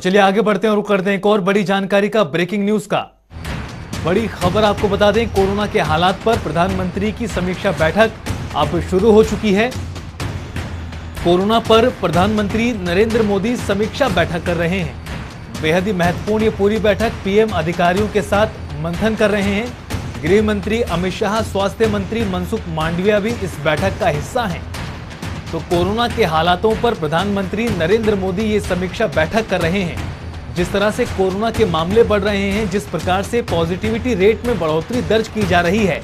चलिए आगे बढ़ते हैं और करते हैं एक और बड़ी जानकारी का ब्रेकिंग न्यूज़ का। बड़ी खबर आपको बता दें, कोरोना के हालात पर प्रधानमंत्री की समीक्षा बैठक अब शुरू हो चुकी है। कोरोना पर प्रधानमंत्री नरेंद्र मोदी समीक्षा बैठक कर रहे हैं। बेहद ही महत्वपूर्ण ये पूरी बैठक पीएम अधिकारियों के साथ मंथन कर रहे हैं। गृह मंत्री अमित शाह, स्वास्थ्य मंत्री मनसुख मांडविया भी इस बैठक का हिस्सा हैं। तो कोरोना के हालातों पर प्रधानमंत्री नरेंद्र मोदी ये समीक्षा बैठक कर रहे हैं। जिस तरह से कोरोना के मामले बढ़ रहे हैं, जिस प्रकार से पॉजिटिविटी रेट में बढ़ोतरी दर्ज की जा रही है,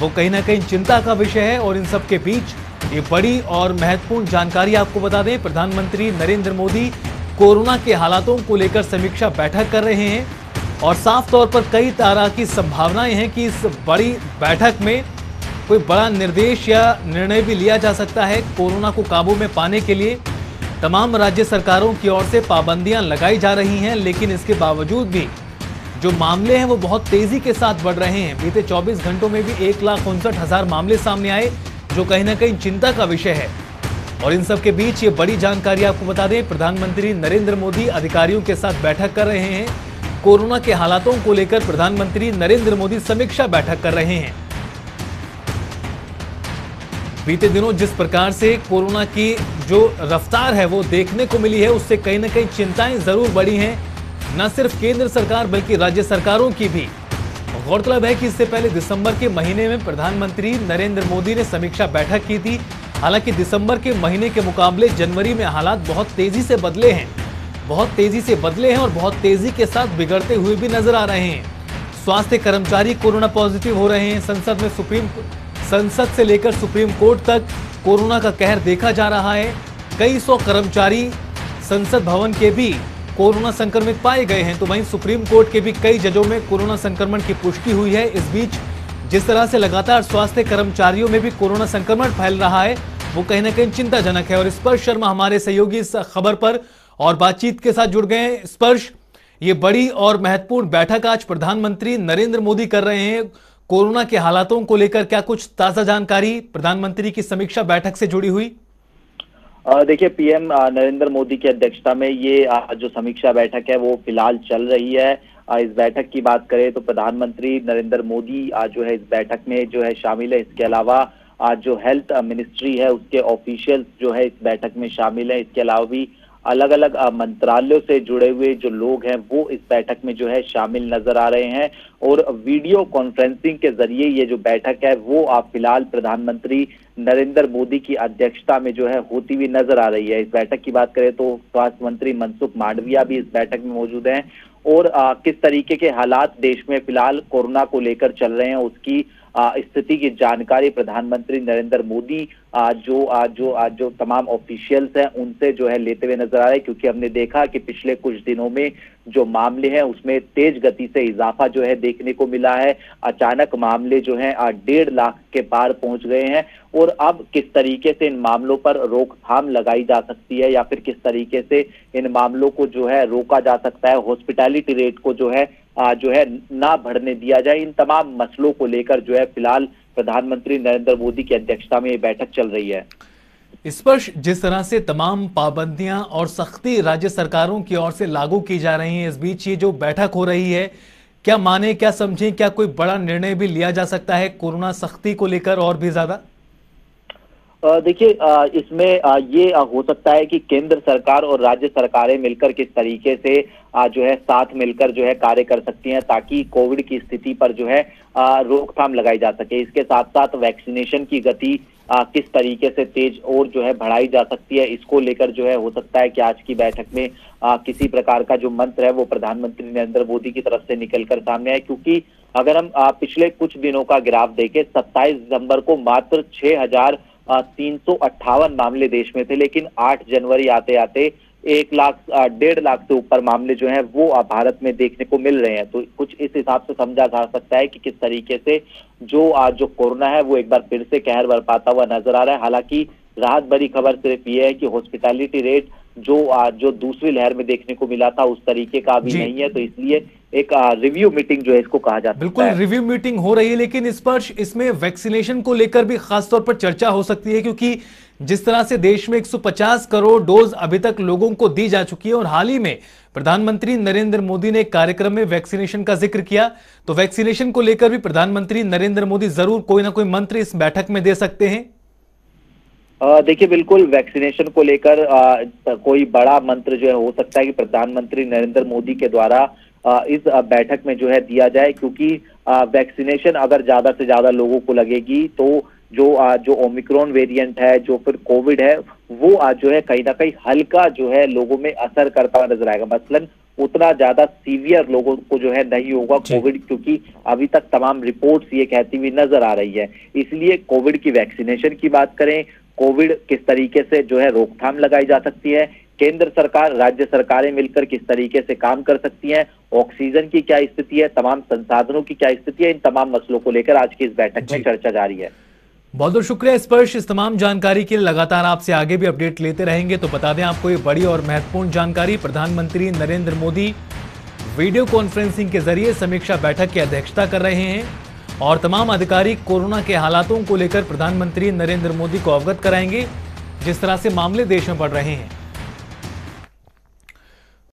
वो कहीं ना कहीं चिंता का विषय है और इन सब के बीच ये बड़ी और महत्वपूर्ण जानकारी आपको बता दें, प्रधानमंत्री नरेंद्र मोदी कोरोना के हालातों को लेकर समीक्षा बैठक कर रहे हैं और साफ़ तौर पर कई तरह की संभावनाएँ हैं कि इस बड़ी बैठक में कोई बड़ा निर्देश या निर्णय भी लिया जा सकता है कोरोना को काबू में पाने के लिए। तमाम राज्य सरकारों की ओर से पाबंदियाँ लगाई जा रही हैं, लेकिन इसके बावजूद भी जो मामले हैं वो बहुत तेज़ी के साथ बढ़ रहे हैं। बीते 24 घंटों में भी एक लाख उनसठ हज़ार मामले सामने आए, जो कहीं ना कहीं चिंता का विषय है। और इन सब के बीच ये बड़ी जानकारी आपको बता दें, प्रधानमंत्री नरेंद्र मोदी अधिकारियों के साथ बैठक कर रहे हैं। कोरोना के हालातों को लेकर प्रधानमंत्री नरेंद्र मोदी समीक्षा बैठक कर रहे हैं। बीते दिनों जिस प्रकार से कोरोना की जो रफ्तार है वो देखने को मिली है, उससे कहीं ना कहीं चिंताएँ ज़रूर बढ़ी हैं, न सिर्फ़ केंद्र सरकार बल्कि राज्य सरकारों की भी। गौरतलब है कि इससे पहले दिसंबर के महीने में प्रधानमंत्री नरेंद्र मोदी ने समीक्षा बैठक की थी। हालाँकि दिसंबर के महीने के मुकाबले जनवरी में हालात बहुत तेज़ी से बदले हैं। बहुत तेज़ी से बदले हैं और बहुत तेज़ी के साथ बिगड़ते हुए भी नज़र आ रहे हैं। स्वास्थ्य कर्मचारी कोरोना पॉजिटिव हो रहे हैं। संसद में सुप्रीम संसद से लेकर सुप्रीम कोर्ट तक कोरोना का कहर देखा जा रहा है। कई सौ कर्मचारी संसद भवन के भी कोरोना संक्रमित पाए गए हैं। तो वहीं सुप्रीम कोर्ट के भी कई जजों में कोरोना संक्रमण की पुष्टि हुई है। इस बीच जिस तरह से लगातार स्वास्थ्य कर्मचारियों में भी कोरोना संक्रमण फैल रहा है, वो कहीं ना कहीं चिंताजनक है। और स्पर्श शर्मा हमारे सहयोगी इस खबर पर और बातचीत के साथ जुड़ गए हैं। स्पर्श, ये बड़ी और महत्वपूर्ण बैठक आज प्रधानमंत्री नरेंद्र मोदी कर रहे हैं। कोरोना के हालातों को लेकर क्या कुछ ताज़ा जानकारी प्रधानमंत्री की समीक्षा बैठक से जुड़ी हुई? देखिए, पीएम नरेंद्र मोदी की अध्यक्षता में ये जो समीक्षा बैठक है, वो फ़िलहाल चल रही है। इस बैठक की बात करें तो प्रधानमंत्री नरेंद्र मोदी जो है इस बैठक में जो है शामिल है। इसके अलावा जो हेल्थ मिनिस्ट्री है, उसके ऑफिशियल जो है इस बैठक में शामिल है। इसके अलावा भी अलग अलग मंत्रालयों से जुड़े हुए जो लोग हैं वो इस बैठक में जो है शामिल नज़र आ रहे हैं और वीडियो कॉन्फ्रेंसिंग के ज़रिए ये जो बैठक है वो आप फ़िलहाल प्रधानमंत्री नरेंद्र मोदी की अध्यक्षता में जो है होती हुई नज़र आ रही है। इस बैठक की बात करें तो स्वास्थ्य मंत्री मनसुख मांडविया भी इस बैठक में मौजूद हैं और आ, किस तरीके के हालात देश में फ़िलहाल कोरोना को लेकर चल रहे हैं उसकी स्थिति की जानकारी प्रधानमंत्री नरेंद्र मोदी जो जो जो तमाम ऑफिशियल्स हैं, उनसे जो है लेते हुए नज़र आ रहे हैं, क्योंकि हमने देखा कि पिछले कुछ दिनों में जो मामले हैं, उसमें तेज गति से इजाफा जो है देखने को मिला है। अचानक मामले जो है डेढ़ लाख के पार पहुँच गए हैं। और अब किस तरीके से इन मामलों पर रोकथाम लगाई जा सकती है, या फिर किस तरीके से इन मामलों को जो है रोका जा सकता है हॉस्पिटैलिटी रेट को जो है जो है, ना बढ़ने दिया जाए। इन तमाम मसलों को लेकर जो है, फ़िलहाल प्रधानमंत्री नरेंद्र मोदी की अध्यक्षता में ये बैठक चल रही है। इस स्पर्श, जिस तरह से तमाम पाबंदियाँ और सख्ती राज्य सरकारों की ओर से लागू की जा रही है, इस बीच ये जो बैठक हो रही है, क्या माने, क्या समझें, क्या कोई बड़ा निर्णय भी लिया जा सकता है कोरोना सख्ती को लेकर और भी ज़्यादा? देखिए इसमें ये हो सकता है कि केंद्र सरकार और राज्य सरकारें मिलकर किस तरीके से जो है साथ मिलकर जो है कार्य कर सकती हैं ताकि कोविड की स्थिति पर जो है रोकथाम लगाई जा सके। इसके साथ साथ वैक्सीनेशन की गति किस तरीके से तेज और जो है बढ़ाई जा सकती है, इसको लेकर जो है हो सकता है कि आज की बैठक में किसी प्रकार का जो मंत्र है वो प्रधानमंत्री नरेंद्र मोदी की तरफ़ से निकलकर सामने आए। क्योंकि अगर हम पिछले कुछ दिनों का ग्राफ देखें 27 दिसंबर को मात्र छह हज़ार तीन सौ अट्ठावन मामले देश में थे, लेकिन 8 जनवरी आते आते एक लाख डेढ़ लाख से ऊपर मामले जो हैं, वो भारत में देखने को मिल रहे हैं। तो कुछ इस हिसाब से समझा जा सकता है कि किस तरीके से जो आज जो कोरोना है, वो एक बार फिर से कहर बरपाता हुआ नज़र आ रहा है। हालाँकि राहत भरी खबर सिर्फ़ ये है कि हॉस्पिटैलिटी रेट जो जो दूसरी लहर में देखने को मिला था उस तरीके का अभी नहीं है तो इसलिए एक रिव्यू मीटिंग जो है इसको कहा जाता है बिल्कुल रिव्यू मीटिंग हो रही है लेकिन इस पर इसमें वैक्सीनेशन को लेकर भी खासतौर पर चर्चा हो सकती है क्योंकि जिस तरह से देश में 150 करोड़ डोज अभी तक लोगों को दी जा चुकी है और हाल ही में प्रधानमंत्री नरेंद्र मोदी ने एक कार्यक्रम में वैक्सीनेशन का ज़िक्र किया तो वैक्सीनेशन को लेकर भी प्रधानमंत्री नरेंद्र मोदी ज़रूर कोई ना कोई मंत्र इस बैठक में दे सकते हैं। देखिए बिल्कुल वैक्सीनेशन को लेकर कोई बड़ा मंत्र जो है हो सकता है कि प्रधानमंत्री नरेंद्र मोदी के द्वारा आ, इस बैठक में जो है दिया जाए क्योंकि वैक्सीनेशन अगर ज़्यादा से ज़्यादा लोगों को लगेगी तो जो आ, जो ओमिक्रॉन वेरिएंट है जो फिर कोविड है वो आज जो है कहीं ना कहीं हल्का जो है लोगों में असर करता नज़र आएगा। मसलन उतना ज़्यादा सीवियर लोगों को जो है नहीं होगा कोविड क्योंकि अभी तक तमाम रिपोर्ट्स ये कहती हुई नज़र आ रही है। इसलिए कोविड की वैक्सीनेशन की बात करें कोविड किस तरीके से जो है रोकथाम लगाई जा सकती है? केंद्र सरकार राज्य सरकारें मिलकर किस तरीके से काम कर सकती हैं? ऑक्सीजन की क्या स्थिति है? तमाम संसाधनों की क्या स्थिति है? इन तमाम मसलों को लेकर आज की इस बैठक में चर्चा जारी है। बहुत बहुत शुक्रिया स्पर्श इस तमाम जानकारी के लिए लगातार आपसे आगे भी अपडेट लेते रहेंगे। तो बता दें आपको ये बड़ी और महत्वपूर्ण जानकारी। प्रधानमंत्री नरेंद्र मोदी वीडियो कॉन्फ्रेंसिंग के ज़रिए समीक्षा बैठक की अध्यक्षता कर रहे हैं। और तमाम अधिकारी कोरोना के हालातों को लेकर प्रधानमंत्री नरेंद्र मोदी को अवगत कराएँगे, जिस तरह से मामले देश में बढ़ रहे हैं।